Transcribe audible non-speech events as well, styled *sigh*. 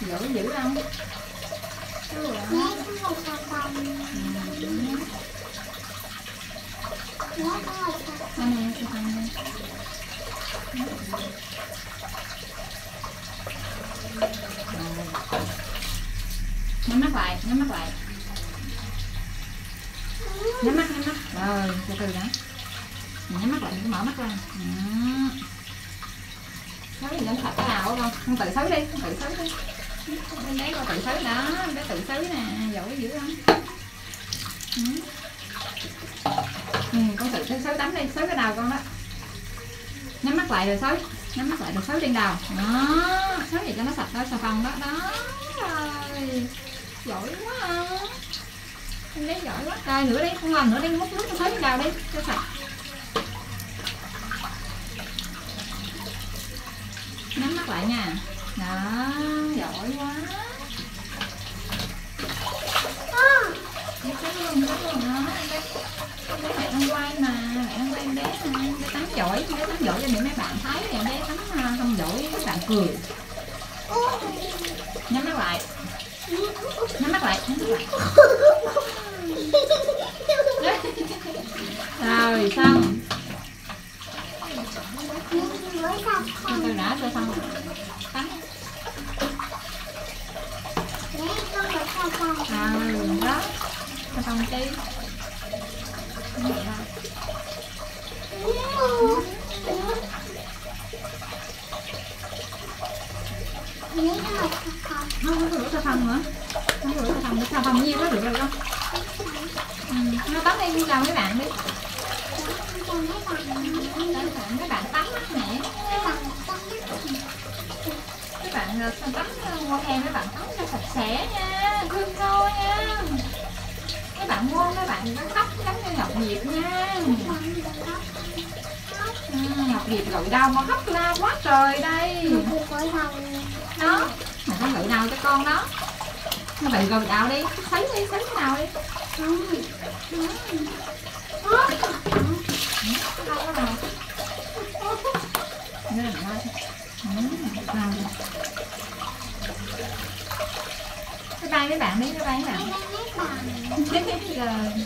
dữ dữ không Dữ Mẹ Ừ. Cái nhắm mắt lại, nhắm mắt lại nhắm mắt nhắm mắt rồi từ từ đã nhắm mắt lại, mở mắt ra ừ sấy gì trong sạch cái nào không con tự sấy đi con tự sấy đi. Bên đấy con tự sấy đó bé tự sấy nè giỏi dữ không ừ. ừ, con tự sấy tắm đi sấy cái đầu con đó. Nhắm mắt lại rồi sấy nhắm mắt lại rồi sấy trên đầu. Đó sấy gì cho nó sạch đó xà phòng đó. Đó rồi. Giỏi quá. À. em bé giỏi quá. Rồi nữa đi con làm nữa đi múc nước cho sấy trên đầu đi cho sạch nhắm mắt lại nha. Đó, giỏi quá. Em xấu luôn cái luôn đó. Em bé mẹ đang quay mà mẹ đang quay em bé mà, em bé tắm giỏi, em bé tắm giỏi cho những mấy bạn thấy em bé tắm không giỏi các bạn cười. Nhắm mắt lại. Nhắm mắt lại, nhắm mắt lại. *laughs* Rồi, xong với xà từ phòng từ đã rồi xong tắm Mẹ có một xà phòng rồi đó cho tôi đã tôi vậy tắm Mẹ có một xà phòng không không rửa xà phòng nữa. Không rửa xà phòng xà phòng nhiêu được rồi không ừ. nó tắm đi, chào mấy bạn đi mấy bạn Đấy, bạn tắm mắt mẹ mấy bạn tắm mấy bạn tắm mua hè mấy bạn tắm cho sạch sẽ nha thương thôi nha các bạn ngoan các bạn có khóc giống như ngọc diệp nha bạn đừng khóc ngọc diệp gội đau mà khóc la quá trời đây một đó mà nó gội đau cho con đó các bạn gội đau đi sấy đi sấy cái đầu đi không đâu có đầu như là đi. bye bye mấy bạn đi bye bye mấy bạn mấy bạn *laughs* rồi